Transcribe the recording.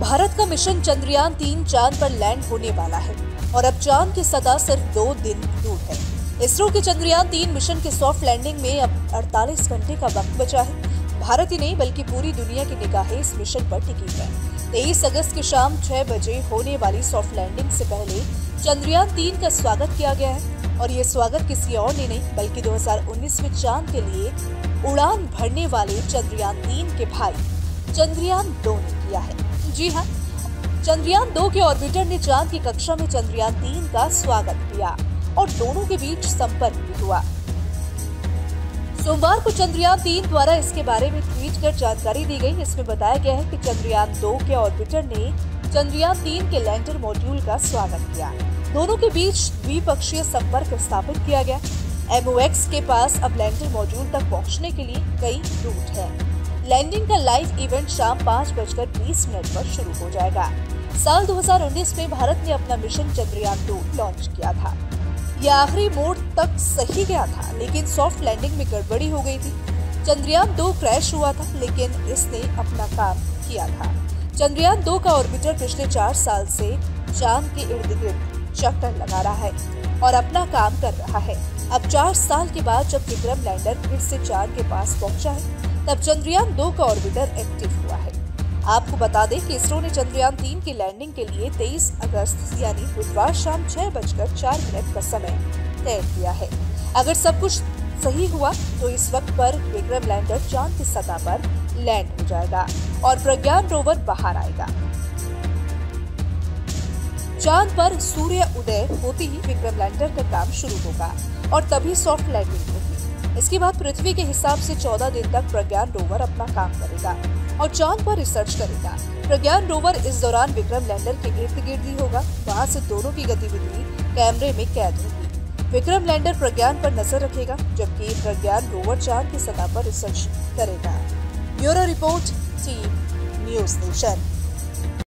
भारत का मिशन चंद्रयान तीन चाँद पर लैंड होने वाला है और अब चाँद की सदा सिर्फ़ दो दिन दूर है। इसरो के चंद्रयान तीन मिशन के सॉफ्ट लैंडिंग में अब 48 घंटे का वक्त बचा है। भारत ही नहीं, बल्कि पूरी दुनिया की निगाहें इस मिशन पर टिकी है। तेईस अगस्त की शाम छह बजे होने वाली सॉफ्ट लैंडिंग से पहले चंद्रयान तीन का स्वागत किया गया है। और ये स्वागत किसी और ने नहीं, बल्कि 2019 में चाँद के लिए उड़ान भरने वाले चंद्रयान तीन के भाई, चंद्रयान दो ने किया है। जी हाँ। चंद्रयान दो के ऑर्बिटर ने चाँद की कक्षा में चंद्रयान तीन का स्वागत किया और दोनों के बीच संपर्क भी हुआ। सोमवार को चंद्रयान तीन द्वारा इसके बारे में ट्वीट कर जानकारी दी गई इसमें बताया गया है कि चंद्रयान दो के ऑर्बिटर ने चंद्रयान तीन के लैंडर मॉड्यूल का स्वागत किया। दोनों के बीच द्विपक्षीय संपर्क स्थापित किया गया। एमओएक्स के पास अब लैंडर मॉड्यूल तक पहुँचने के लिए कई रूट हैं। लैंडिंग का लाइव इवेंट शाम पाँच बजकर बीस मिनट पर शुरू हो जाएगा। साल 2019 में भारत ने अपना मिशन चंद्रयान दो लॉन्च किया था। यह आखिरी मोड तक सही गया था, लेकिन सॉफ्ट लैंडिंग में गड़बड़ी हो गई थी। चंद्रयान दो क्रैश हुआ था, लेकिन इसने अपना काम किया था। चंद्रयान दो का ऑर्बिटर पिछले चार साल से चाँद के इर्द गिर्द चक्कर लगा रहा है और अपना काम कर रहा है। अब चार साल के बाद जब विक्रम लैंडर फिर से चाँद के पास पहुँचा है तब चंद्रयान दो का ऑर्बिटर एक्टिव हुआ है। आपको बता दें कि इसरो ने चंद्रयान तीन की लैंडिंग के लिए 23 अगस्त, यानी बुधवार शाम छह बजकर चार मिनट का समय तय किया है। अगर सब कुछ सही हुआ तो इस वक्त पर विक्रम लैंडर चाँद की सतह पर लैंड हो जाएगा और प्रज्ञान रोवर बाहर आएगा। चाँद पर सूर्य उदय होते ही विक्रम लैंडर का काम शुरू होगा और तभी सॉफ्ट लैंडिंग होगी। इसके बाद पृथ्वी के हिसाब से 14 दिन तक प्रज्ञान रोवर अपना काम करेगा और चाँद पर रिसर्च करेगा। प्रज्ञान रोवर इस दौरान विक्रम लैंडर के इर्द गिर्द ही होगा। वहाँ से दोनों की गतिविधि कैमरे में कैद होगी। विक्रम लैंडर प्रज्ञान पर नज़र रखेगा, जबकि प्रज्ञान रोवर चाँद की सतह पर रिसर्च करेगा। Bureau report, team, news nation.